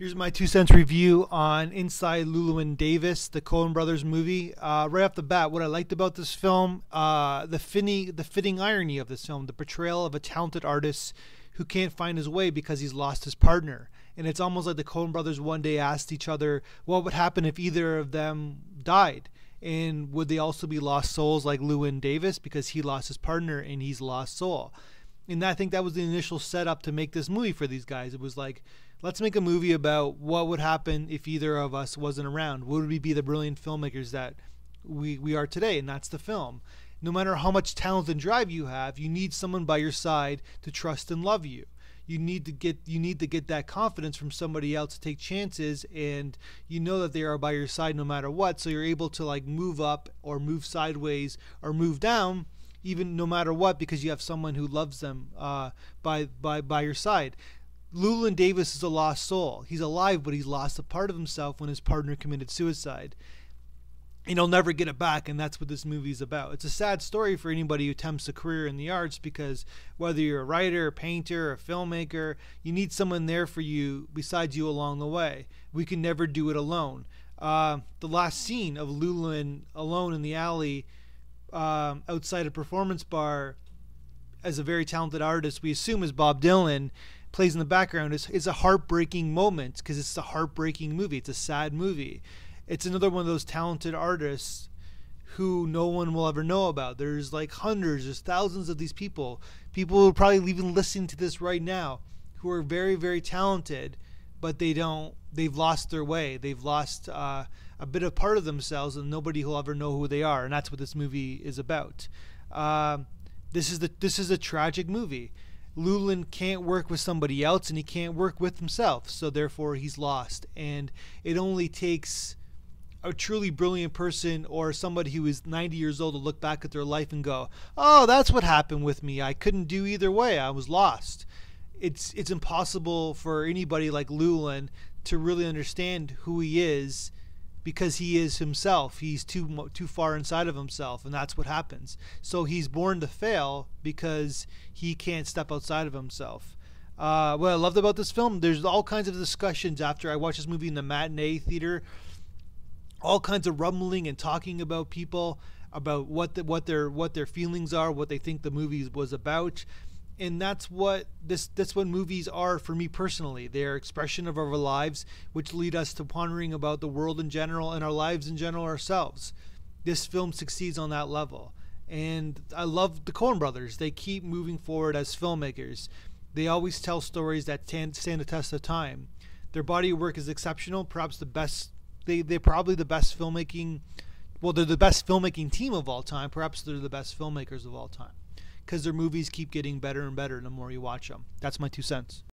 Here's my two cents review on Inside Llewyn Davis, the Coen Brothers movie. Uh, right off the bat, what I liked about this film, uh, the finny, the fitting irony of this film, the portrayal of a talented artist who can't find his way because he's lost his partner. And it's almost like the Coen Brothers one day asked each other, what would happen if either of them died? And would they also be lost souls like Llewyn Davis because he lost his partner and he's lost soul? And I think that was the initial setup to make this movie for these guys. It was like, let's make a movie about what would happen if either of us wasn't around. Would we be the brilliant filmmakers that we, we are today? And that's the film. No matter how much talent and drive you have, you need someone by your side to trust and love you. You need to get you need to get that confidence from somebody else to take chances and you know that they are by your side no matter what so you're able to like move up or move sideways or move down even no matter what because you have someone who loves them uh, by by by your side Llewyn Davis is a lost soul. He's alive, but he's lost a part of himself when his partner committed suicide. And he'll never get it back, and that's what this movie's about. It's a sad story for anybody who attempts a career in the arts because whether you're a writer, a painter, a filmmaker, you need someone there for you besides you along the way. We can never do it alone. Uh, the last scene of Llewyn alone in the alley um, outside a performance bar as a very talented artist, we assume is Bob Dylan plays in the background is, is a heartbreaking moment because it's a heartbreaking movie. It's a sad movie. It's another one of those talented artists who no one will ever know about. There's like hundreds, there's thousands of these people. People who are probably even listening to this right now who are very, very talented, but they don't, they've lost their way. They've lost uh, a bit of part of themselves and nobody will ever know who they are. And that's what this movie is about. Uh, this is the this is a tragic movie. Llewyn can't work with somebody else and he can't work with himself, so therefore he's lost. And it only takes a truly brilliant person or somebody who is 90 years old to look back at their life and go, "Oh, that's what happened with me. I couldn't do either way. I was lost." It's it's impossible for anybody like Llewyn to really understand who he is because he is himself. He's too too far inside of himself, and that's what happens. So he's born to fail because he can't step outside of himself. Uh, what I loved about this film, there's all kinds of discussions after I watched this movie in the matinee theater. All kinds of rumbling and talking about people about what the, what their what their feelings are, what they think the movie was about and that's what this that's what movies are for me personally. They're expression of our lives, which lead us to pondering about the world in general and our lives in general ourselves. This film succeeds on that level, and I love the Coen Brothers. They keep moving forward as filmmakers. They always tell stories that stand, stand the test of time. Their body of work is exceptional, perhaps the best. They they're probably the best filmmaking. Well, they're the best filmmaking team of all time. Perhaps they're the best filmmakers of all time because their movies keep getting better and better the more you watch them. That's my two cents.